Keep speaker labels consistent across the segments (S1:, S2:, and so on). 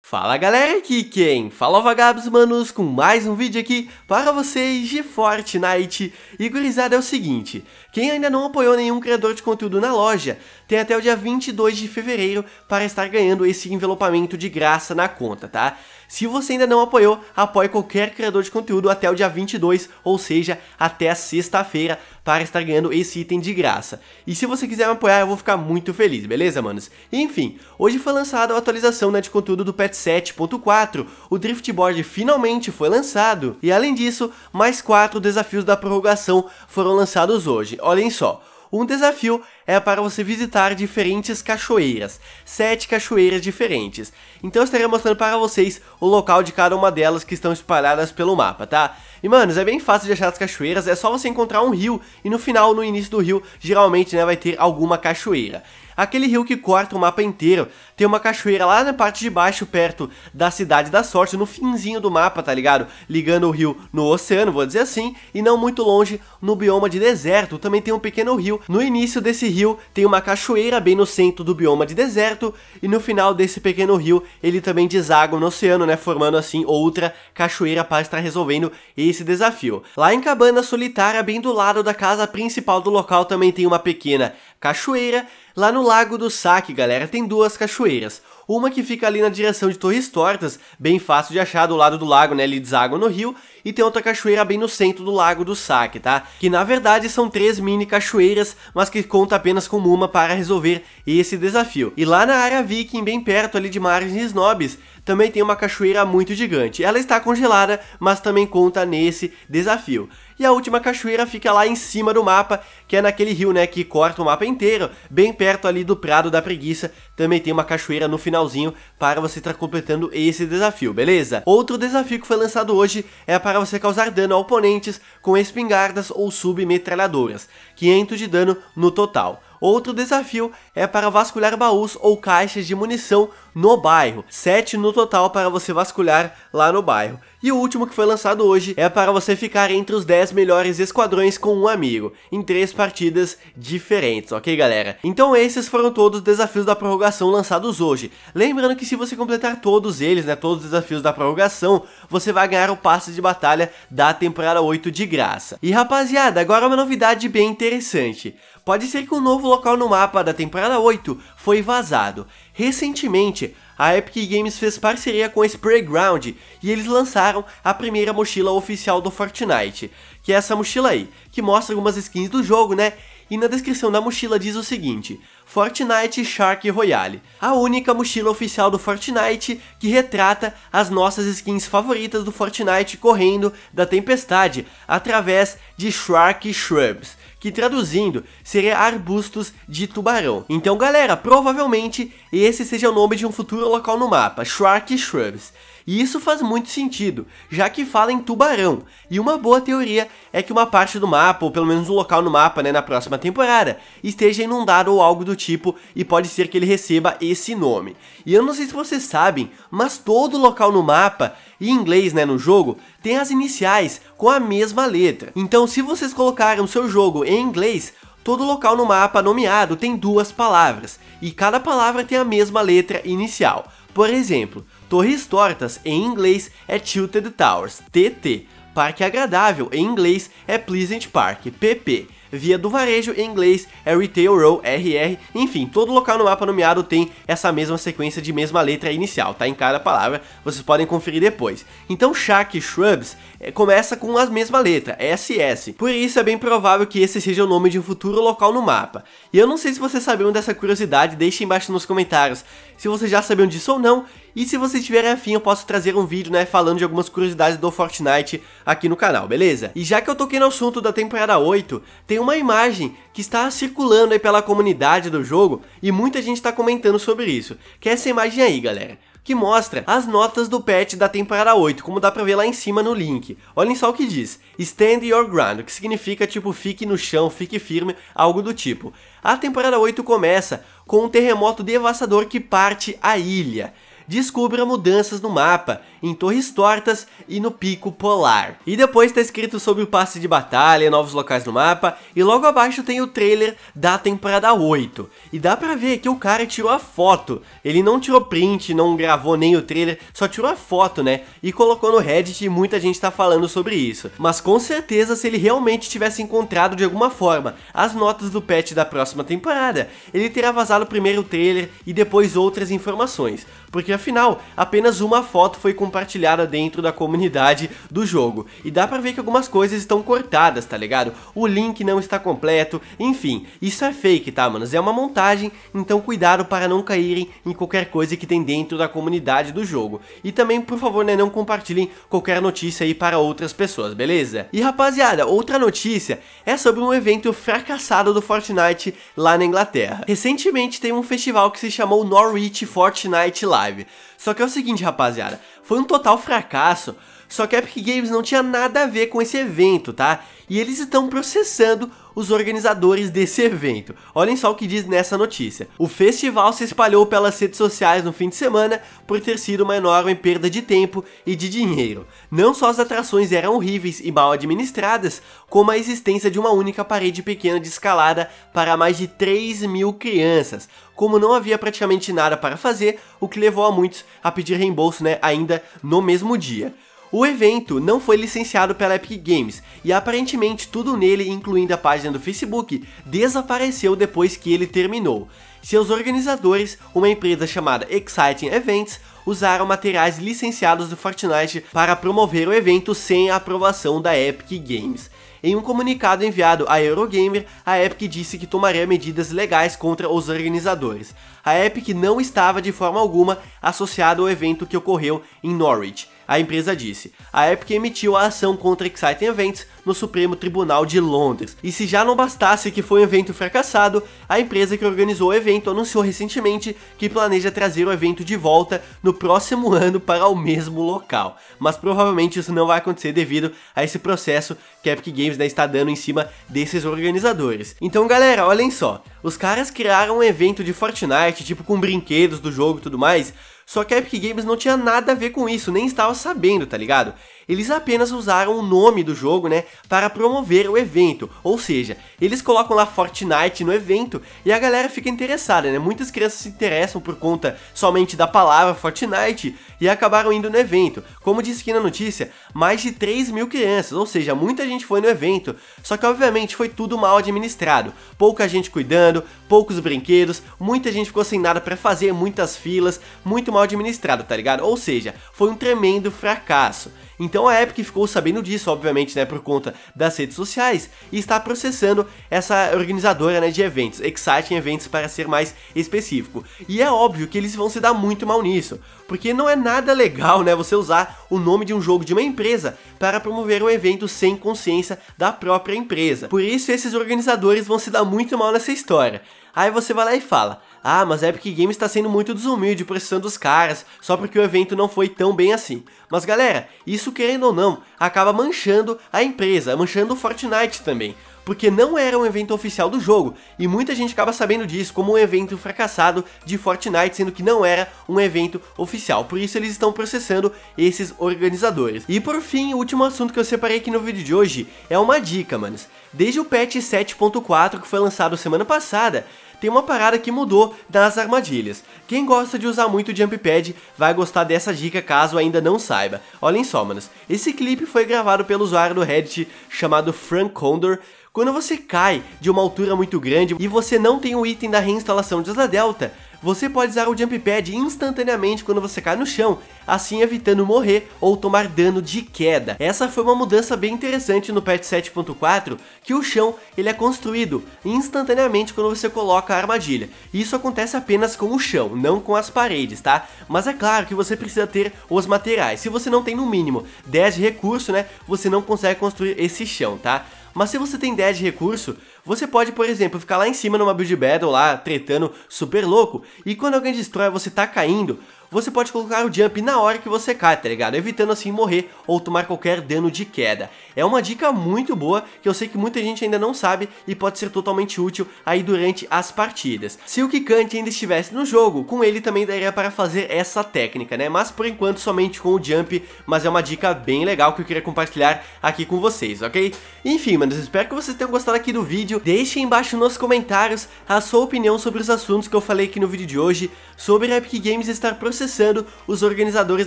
S1: Fala galera, aqui quem fala Vagabos Manos com mais um vídeo aqui para vocês de Fortnite E gurizada é o seguinte, quem ainda não apoiou nenhum criador de conteúdo na loja Tem até o dia 22 de fevereiro para estar ganhando esse envelopamento de graça na conta, tá? Se você ainda não apoiou, apoie qualquer criador de conteúdo até o dia 22, ou seja, até sexta-feira, para estar ganhando esse item de graça. E se você quiser me apoiar, eu vou ficar muito feliz, beleza, manos? enfim, hoje foi lançada a atualização né, de conteúdo do Pet 7.4, o Driftboard finalmente foi lançado, e além disso, mais quatro desafios da prorrogação foram lançados hoje, olhem só. Um desafio é para você visitar diferentes cachoeiras, sete cachoeiras diferentes. Então eu estarei mostrando para vocês o local de cada uma delas que estão espalhadas pelo mapa, tá? E manos, é bem fácil de achar as cachoeiras, é só você encontrar um rio e no final, no início do rio, geralmente né, vai ter alguma cachoeira. Aquele rio que corta o mapa inteiro, tem uma cachoeira lá na parte de baixo, perto da Cidade da Sorte, no finzinho do mapa, tá ligado? Ligando o rio no oceano, vou dizer assim, e não muito longe, no bioma de deserto, também tem um pequeno rio. No início desse rio, tem uma cachoeira bem no centro do bioma de deserto, e no final desse pequeno rio, ele também deságua no oceano, né, formando assim outra cachoeira para estar resolvendo esse desafio. Lá em Cabana Solitária, bem do lado da casa principal do local, também tem uma pequena cachoeira, Lá no Lago do Saque, galera, tem duas cachoeiras. Uma que fica ali na direção de Torres Tortas, bem fácil de achar do lado do lago, né? Ele deságua no rio. E tem outra cachoeira bem no centro do Lago do Saque, tá? Que na verdade são três mini cachoeiras, mas que conta apenas com uma para resolver esse desafio. E lá na área viking, bem perto ali de Margens Nobres, também tem uma cachoeira muito gigante. Ela está congelada, mas também conta nesse desafio. E a última cachoeira fica lá em cima do mapa, que é naquele rio, né, que corta o mapa inteiro, bem perto ali do Prado da Preguiça. Também tem uma cachoeira no finalzinho para você estar completando esse desafio, beleza? Outro desafio que foi lançado hoje é para você causar dano a oponentes com espingardas ou submetralhadoras, 500 de dano no total. Outro desafio é para vasculhar baús ou caixas de munição no bairro, 7 no total para você vasculhar lá no bairro. E o último que foi lançado hoje é para você ficar entre os 10 melhores esquadrões com um amigo, em 3 partidas diferentes, ok galera? Então esses foram todos os desafios da prorrogação lançados hoje. Lembrando que se você completar todos eles, né, todos os desafios da prorrogação, você vai ganhar o passe de batalha da temporada 8 de graça. E rapaziada, agora uma novidade bem interessante. Pode ser que um novo local no mapa da temporada 8 foi vazado. Recentemente, a Epic Games fez parceria com a Sprayground e eles lançaram a primeira mochila oficial do Fortnite, que é essa mochila aí, que mostra algumas skins do jogo, né? E na descrição da mochila diz o seguinte, Fortnite Shark Royale, a única mochila oficial do Fortnite que retrata as nossas skins favoritas do Fortnite correndo da tempestade através de Shark Shrubs que traduzindo seria arbustos de tubarão. Então galera, provavelmente esse seja o nome de um futuro local no mapa, Shark Shrubs. E isso faz muito sentido, já que fala em tubarão. E uma boa teoria é que uma parte do mapa, ou pelo menos um local no mapa, né, na próxima temporada, esteja inundado ou algo do tipo, e pode ser que ele receba esse nome. E eu não sei se vocês sabem, mas todo local no mapa, em inglês, né, no jogo, tem as iniciais com a mesma letra. Então, se vocês colocarem o seu jogo em inglês, todo local no mapa nomeado tem duas palavras, e cada palavra tem a mesma letra inicial. Por exemplo, Torres Tortas em inglês é Tilted Towers, TT. Parque Agradável em inglês é Pleasant Park, PP. Via do Varejo em inglês é Retail Row, RR. Enfim, todo local no mapa nomeado tem essa mesma sequência de mesma letra inicial, tá? Em cada palavra, vocês podem conferir depois. Então, Shark Shrubs é, começa com a mesma letra, SS. Por isso é bem provável que esse seja o nome de um futuro local no mapa. E eu não sei se vocês sabiam dessa curiosidade, deixem embaixo nos comentários se vocês já sabiam disso ou não. E se vocês tiverem afim, eu posso trazer um vídeo, né, falando de algumas curiosidades do Fortnite aqui no canal, beleza? E já que eu toquei no assunto da temporada 8, tem uma imagem que está circulando aí pela comunidade do jogo e muita gente está comentando sobre isso, que é essa imagem aí, galera que mostra as notas do patch da temporada 8, como dá pra ver lá em cima no link. Olhem só o que diz, Stand Your Ground, que significa tipo fique no chão, fique firme, algo do tipo. A temporada 8 começa com um terremoto devastador que parte a ilha. Descubra mudanças no mapa, em Torres Tortas e no Pico Polar. E depois está escrito sobre o passe de batalha, novos locais no mapa, e logo abaixo tem o trailer da temporada 8. E dá pra ver que o cara tirou a foto, ele não tirou print, não gravou nem o trailer, só tirou a foto, né? E colocou no Reddit e muita gente tá falando sobre isso. Mas com certeza se ele realmente tivesse encontrado de alguma forma as notas do patch da próxima temporada, ele teria vazado primeiro o trailer e depois outras informações porque afinal, apenas uma foto foi compartilhada dentro da comunidade do jogo, e dá pra ver que algumas coisas estão cortadas, tá ligado? O link não está completo, enfim, isso é fake, tá, manos? É uma montagem, então cuidado para não caírem em qualquer coisa que tem dentro da comunidade do jogo. E também, por favor, né, não compartilhem qualquer notícia aí para outras pessoas, beleza? E rapaziada, outra notícia é sobre um evento fracassado do Fortnite lá na Inglaterra. Recentemente tem um festival que se chamou Norwich Fortnite Live. Só que é o seguinte, rapaziada, foi um total fracasso. Só que a Epic Games não tinha nada a ver com esse evento, tá? E eles estão processando os organizadores desse evento. Olhem só o que diz nessa notícia. O festival se espalhou pelas redes sociais no fim de semana por ter sido uma enorme perda de tempo e de dinheiro. Não só as atrações eram horríveis e mal administradas, como a existência de uma única parede pequena de escalada para mais de 3 mil crianças. Como não havia praticamente nada para fazer, o que levou a muitos a pedir reembolso né, ainda no mesmo dia. O evento não foi licenciado pela Epic Games e aparentemente tudo nele, incluindo a página do Facebook, desapareceu depois que ele terminou. Seus organizadores, uma empresa chamada Exciting Events, usaram materiais licenciados do Fortnite para promover o evento sem a aprovação da Epic Games. Em um comunicado enviado à Eurogamer, a Epic disse que tomaria medidas legais contra os organizadores. A Epic não estava de forma alguma associada ao evento que ocorreu em Norwich a empresa disse. A Epic emitiu a ação contra Exciting Events no Supremo Tribunal de Londres. E se já não bastasse que foi um evento fracassado, a empresa que organizou o evento anunciou recentemente que planeja trazer o evento de volta no próximo ano para o mesmo local. Mas provavelmente isso não vai acontecer devido a esse processo que a Epic Games né, está dando em cima desses organizadores. Então galera, olhem só, os caras criaram um evento de Fortnite, tipo com brinquedos do jogo e tudo mais, só que a Epic Games não tinha nada a ver com isso, nem estava sabendo, tá ligado? Eles apenas usaram o nome do jogo, né, para promover o evento. Ou seja, eles colocam lá Fortnite no evento e a galera fica interessada, né? Muitas crianças se interessam por conta somente da palavra Fortnite e acabaram indo no evento. Como disse aqui na notícia, mais de 3 mil crianças, ou seja, muita gente foi no evento. Só que obviamente foi tudo mal administrado. Pouca gente cuidando, poucos brinquedos, muita gente ficou sem nada para fazer, muitas filas, muito mal administrado, tá ligado? Ou seja, foi um tremendo fracasso. Então a Epic ficou sabendo disso, obviamente, né, por conta das redes sociais, e está processando essa organizadora, né, de eventos, Exciting Events para ser mais específico. E é óbvio que eles vão se dar muito mal nisso, porque não é nada legal, né, você usar o nome de um jogo de uma empresa para promover um evento sem consciência da própria empresa. Por isso esses organizadores vão se dar muito mal nessa história. Aí você vai lá e fala: ah, mas a Epic Games está sendo muito desumilde processando os caras, só porque o evento não foi tão bem assim. Mas galera, isso querendo ou não, acaba manchando a empresa, manchando o Fortnite também. Porque não era um evento oficial do jogo, e muita gente acaba sabendo disso como um evento fracassado de Fortnite, sendo que não era um evento oficial. Por isso eles estão processando esses organizadores. E por fim, o último assunto que eu separei aqui no vídeo de hoje é uma dica, manos. Desde o patch 7.4 que foi lançado semana passada, tem uma parada que mudou das armadilhas. Quem gosta de usar muito o Jump Pad vai gostar dessa dica caso ainda não saiba. Olhem só, manos. Esse clipe foi gravado pelo usuário do Reddit chamado Frank Condor. Quando você cai de uma altura muito grande e você não tem o item da reinstalação de Asa Delta, você pode usar o Jump Pad instantaneamente quando você cai no chão, assim evitando morrer ou tomar dano de queda. Essa foi uma mudança bem interessante no patch 7.4, que o chão ele é construído instantaneamente quando você coloca a armadilha. Isso acontece apenas com o chão, não com as paredes, tá? Mas é claro que você precisa ter os materiais. Se você não tem no mínimo 10 de recurso, né, você não consegue construir esse chão, tá? Mas se você tem 10 de recurso, você pode, por exemplo, ficar lá em cima numa build battle lá, tretando super louco, e quando alguém destrói, você tá caindo, você pode colocar o jump na hora que você cai, tá ligado? Evitando assim morrer ou tomar qualquer dano de queda. É uma dica muito boa que eu sei que muita gente ainda não sabe e pode ser totalmente útil aí durante as partidas. Se o Kikante ainda estivesse no jogo, com ele também daria para fazer essa técnica, né? Mas por enquanto somente com o jump, mas é uma dica bem legal que eu queria compartilhar aqui com vocês, ok? Enfim, manos, espero que vocês tenham gostado aqui do vídeo. Deixem embaixo nos comentários a sua opinião sobre os assuntos que eu falei aqui no vídeo de hoje, sobre a Epic Games estar processando os organizadores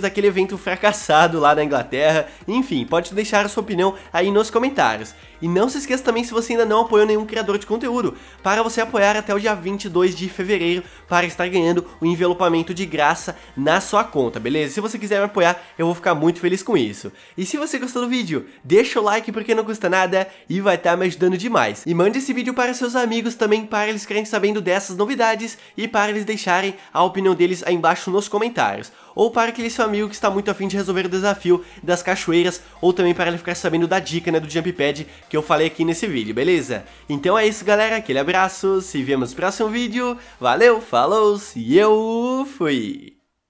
S1: daquele evento fracassado lá na Inglaterra. Enfim, pode deixar a sua opinião aí nos comentários. E não se esqueça também se você ainda não apoiou nenhum criador de conteúdo, para você apoiar até o dia 22 de fevereiro para estar ganhando o envelopamento de graça na sua conta, beleza? Se você quiser me apoiar, eu vou ficar muito feliz com isso. E se você gostou do vídeo, deixa o like porque não custa nada e vai estar me ajudando demais. E mande esse vídeo para seus amigos também para eles ficarem sabendo dessas novidades e para eles deixarem a opinião deles aí embaixo nos comentários. Ou para aquele seu amigo que está muito afim de resolver o desafio das cachoeiras, ou também para ele ficar sabendo da dica né, do Jump Pad que eu falei aqui nesse vídeo, beleza? Então é isso galera, aquele abraço, se vemos no próximo vídeo, valeu, falou, e eu fui!